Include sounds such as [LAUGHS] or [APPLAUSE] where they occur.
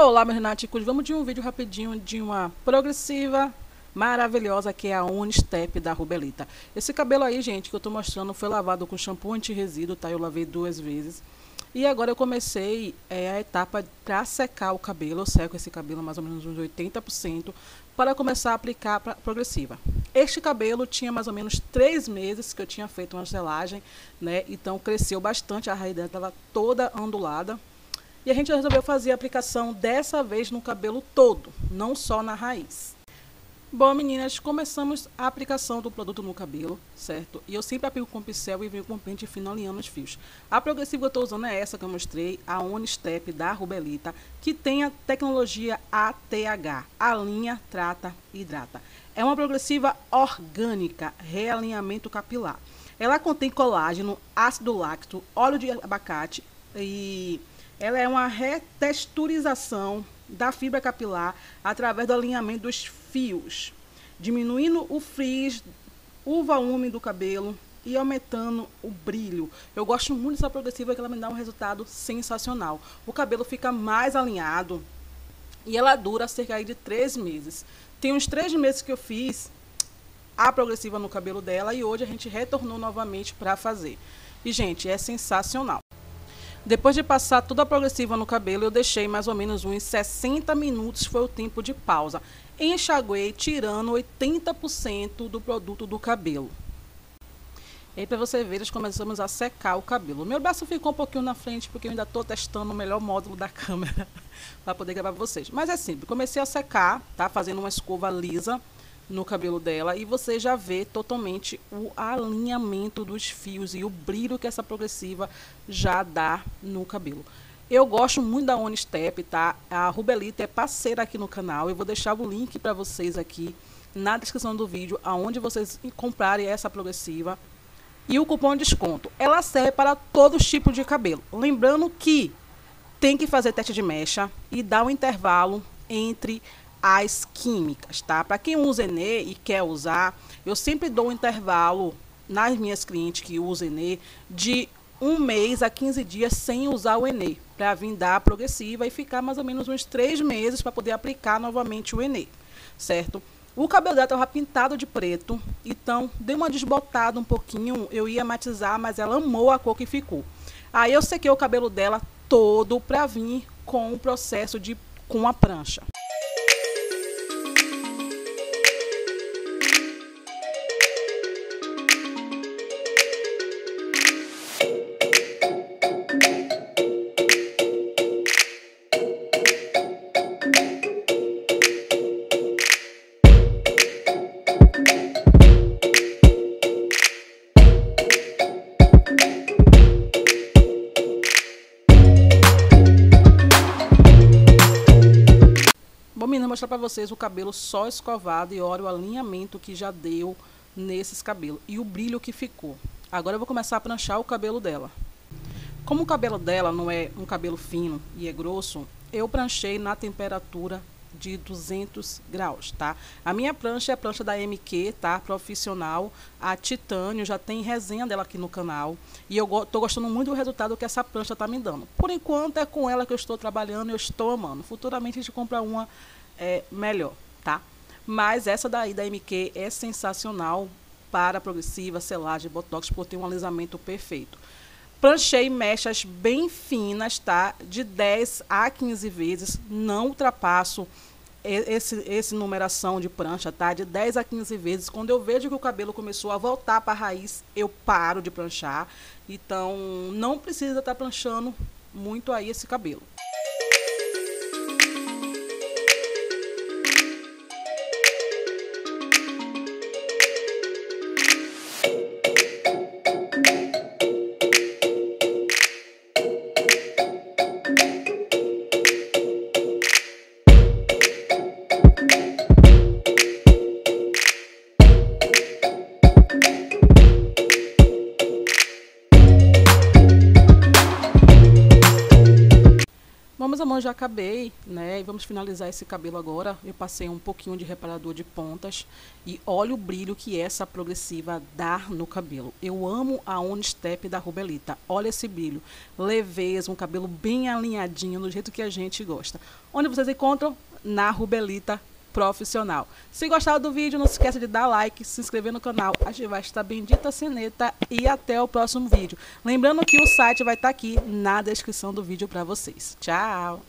Olá, meus renáticos, vamos de um vídeo rapidinho de uma progressiva maravilhosa que é a Unistep da Rubelita. Esse cabelo aí, gente, que eu tô mostrando foi lavado com shampoo anti-resíduo, tá? Eu lavei duas vezes. E agora eu comecei é, a etapa para secar o cabelo. Eu seco esse cabelo mais ou menos uns 80% para começar a aplicar pra progressiva. Este cabelo tinha mais ou menos três meses que eu tinha feito uma selagem, né? Então cresceu bastante, a raiz dela estava toda ondulada. E a gente resolveu fazer a aplicação dessa vez no cabelo todo, não só na raiz. Bom, meninas, começamos a aplicação do produto no cabelo, certo? E eu sempre aplico com pincel e venho com pente fino alinhando os fios. A progressiva que eu estou usando é essa que eu mostrei, a Onistep da Rubelita, que tem a tecnologia ATH, alinha, trata, hidrata. É uma progressiva orgânica, realinhamento capilar. Ela contém colágeno, ácido láctico, óleo de abacate e ela é uma retexturização da fibra capilar através do alinhamento dos fios, diminuindo o frizz, o volume do cabelo e aumentando o brilho. Eu gosto muito dessa progressiva que ela me dá um resultado sensacional. O cabelo fica mais alinhado e ela dura cerca de três meses. Tem uns três meses que eu fiz a progressiva no cabelo dela e hoje a gente retornou novamente para fazer. E, gente, é sensacional. Depois de passar toda a progressiva no cabelo, eu deixei mais ou menos uns 60 minutos, foi o tempo de pausa. Enxaguei, tirando 80% do produto do cabelo. E aí, para você ver, nós começamos a secar o cabelo. Meu braço ficou um pouquinho na frente, porque eu ainda estou testando o melhor módulo da [LAUGHS] câmera para poder gravar para vocês. Mas é simples, comecei a secar, tá? Fazendo uma escova lisa no cabelo dela e você já vê totalmente o alinhamento dos fios e o brilho que essa progressiva já dá no cabelo. Eu gosto muito da Onistep, tá? A Rubelita é parceira aqui no canal. Eu vou deixar o link para vocês aqui na descrição do vídeo, aonde vocês comprarem essa progressiva. E o cupom de desconto, ela serve para todos os tipos de cabelo. Lembrando que tem que fazer teste de mecha e dar um intervalo entre as químicas, tá? Para quem usa Enê e quer usar, eu sempre dou um intervalo nas minhas clientes que usam Enê de um mês a 15 dias sem usar o Enê, para vir dar progressiva e ficar mais ou menos uns três meses para poder aplicar novamente o Enê, certo? O cabelo dela estava pintado de preto, então deu uma desbotada um pouquinho, eu ia matizar, mas ela amou a cor que ficou. Aí eu sequei o cabelo dela todo para vir com o processo de com a prancha. Mostrar para vocês o cabelo só escovado e olha o alinhamento que já deu nesses cabelos e o brilho que ficou. Agora eu vou começar a pranchar o cabelo dela. Como o cabelo dela não é um cabelo fino e é grosso, eu pranchei na temperatura de 200 graus, tá? A minha prancha é a prancha da MQ, tá? Profissional, a Titânio, já tem resenha dela aqui no canal. E eu go tô gostando muito do resultado que essa prancha tá me dando. Por enquanto é com ela que eu estou trabalhando eu estou amando. Futuramente a gente compra uma é, melhor, tá? Mas essa daí da MQ é sensacional para progressiva, selagem, botox, por ter um alisamento perfeito. Pranchei mechas bem finas, tá? De 10 a 15 vezes, não ultrapasso esse, esse numeração de prancha, tá? De 10 a 15 vezes. Quando eu vejo que o cabelo começou a voltar para a raiz, eu paro de pranchar. Então, não precisa estar tá pranchando muito aí esse cabelo. Eu já acabei, né? E vamos finalizar esse cabelo agora. Eu passei um pouquinho de reparador de pontas e olha o brilho que essa progressiva dá no cabelo. Eu amo a Unistep da Rubelita. Olha esse brilho. Leveza, um cabelo bem alinhadinho, do jeito que a gente gosta. Onde vocês encontram? Na Rubelita profissional. Se gostaram do vídeo, não se esqueça de dar like, se inscrever no canal, ativar esta bendita sineta e até o próximo vídeo. Lembrando que o site vai estar aqui na descrição do vídeo para vocês. Tchau!